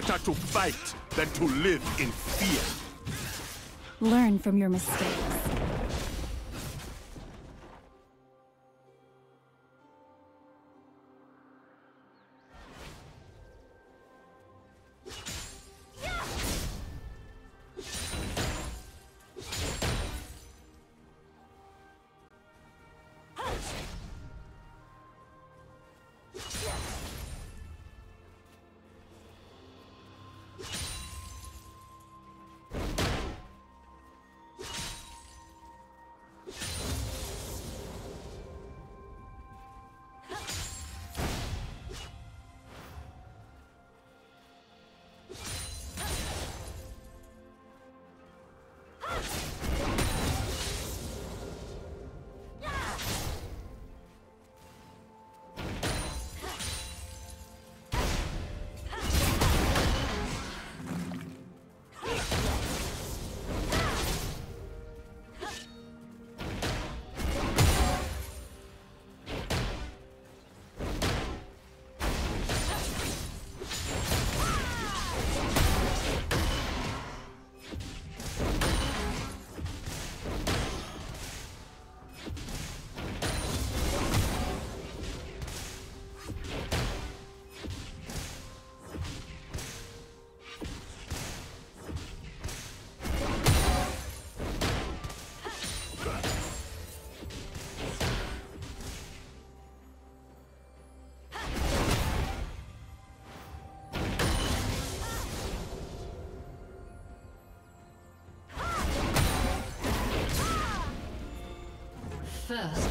better to fight than to live in fear. Learn from your mistakes. First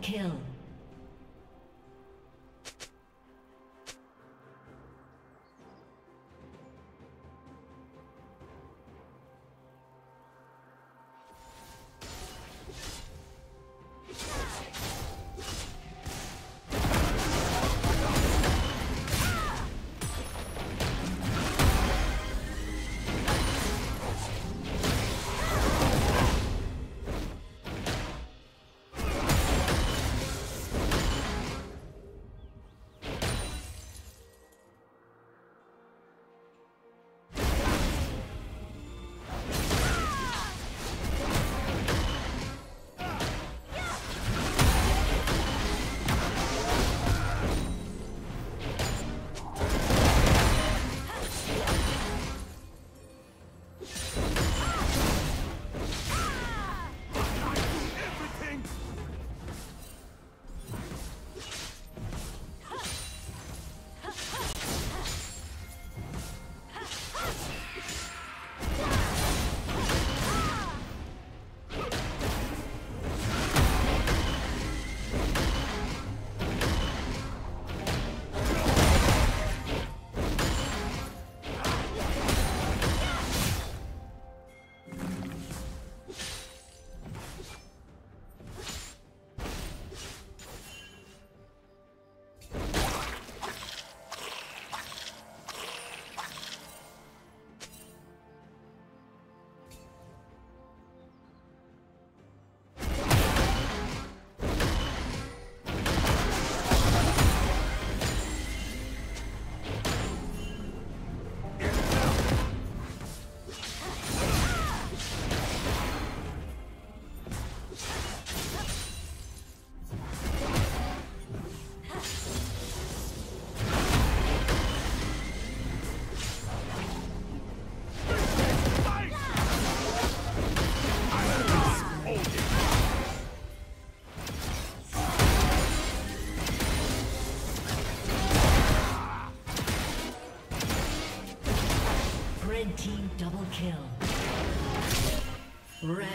kill.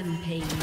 Rampage.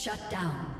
Shut down.